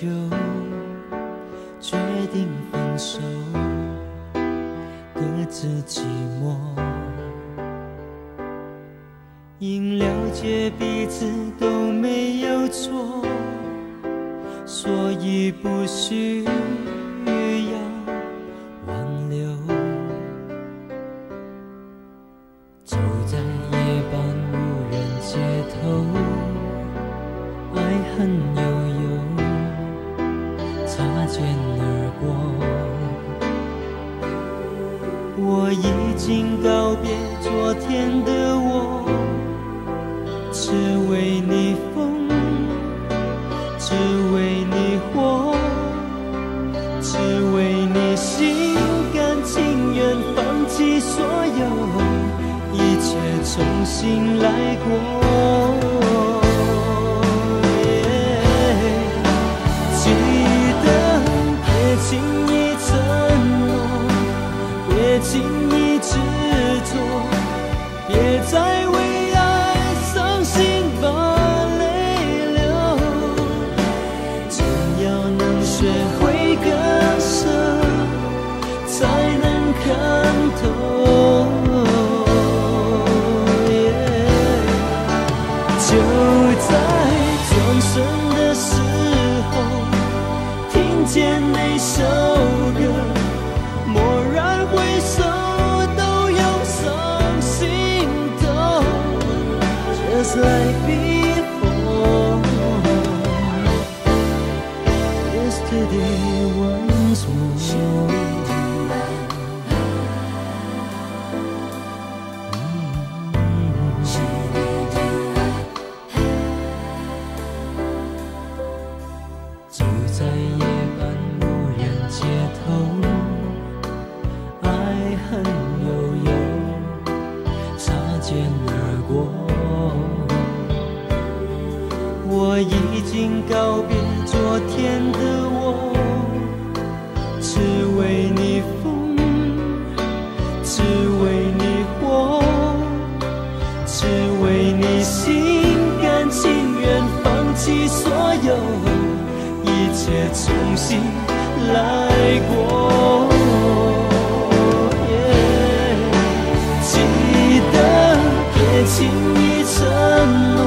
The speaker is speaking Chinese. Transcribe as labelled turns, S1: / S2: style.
S1: 就决定分手各自寂寞。因了解彼此都没有错所以不需肩而过。我已经告别昨天的我，只为你疯，只为你活，只为你心甘情愿放弃所有，一切重新来过。能看透。就在转身的时候，听见那首歌。蓦然回首，都涌上心头。Just like before, yesterday once more. 我已经告别昨天的我，只为你疯，只为你活，只为你心甘情愿放弃所有，一切重新来过。记得别轻易承诺，